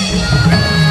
Señor.